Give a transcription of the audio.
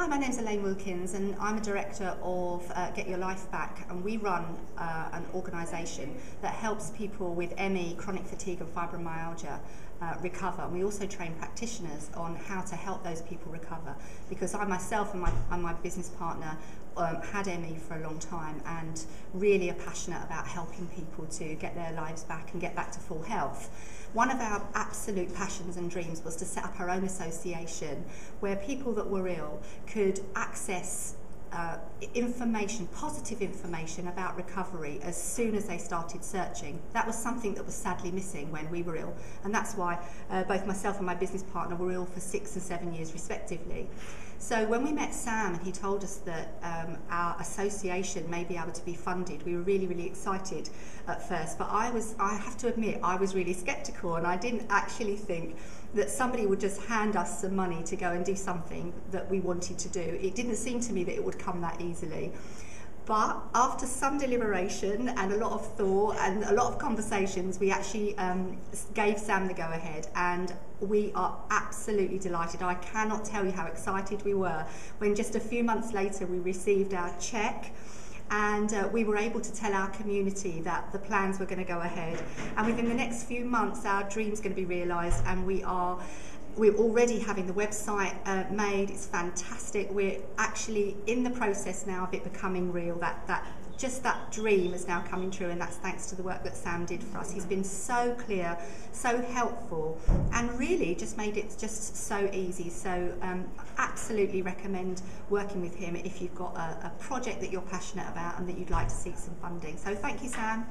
Hi, my name's Elaine Wilkins, and I'm a director of uh, Get Your Life Back, and we run uh, an organisation that helps people with ME, chronic fatigue, and fibromyalgia uh, recover. And we also train practitioners on how to help those people recover, because I myself and my, and my business partner um, had ME for a long time and really are passionate about helping people to get their lives back and get back to full health. One of our absolute passions and dreams was to set up our own association where people that were ill could access uh, information, positive information about recovery as soon as they started searching. That was something that was sadly missing when we were ill, and that's why uh, both myself and my business partner were ill for six and seven years respectively. So when we met Sam and he told us that um, our association may be able to be funded, we were really, really excited at first. But I was, I have to admit, I was really skeptical and I didn't actually think that somebody would just hand us some money to go and do something that we wanted to do. It didn't seem to me that it would come that easily. But after some deliberation and a lot of thought and a lot of conversations, we actually um, gave Sam the go ahead, and we are absolutely delighted. I cannot tell you how excited we were when just a few months later we received our cheque. and uh, we were able to tell our community that the plans were going to go ahead and within the next few months our dream's going to be realized and we are we're already having the website uh, made it's fantastic we're actually in the process now of it becoming real that that just that dream is now coming true, and that's thanks to the work that Sam did for us. He's been so clear, so helpful, and really just made it just so easy. So um, absolutely recommend working with him if you've got a, a project that you're passionate about and that you'd like to seek some funding. So thank you, Sam.